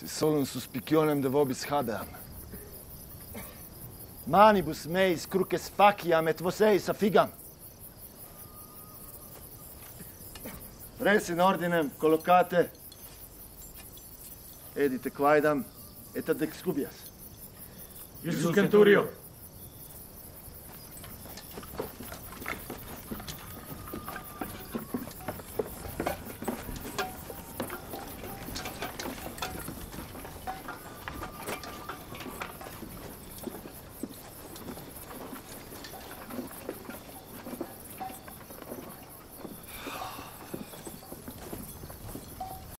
Si solen suspicionem de vobis habeam. Manibus meis cruces faciam et vos eis affigam. Res in ordinem collocate, edite quaedam et ad excubias. Iisus centurio.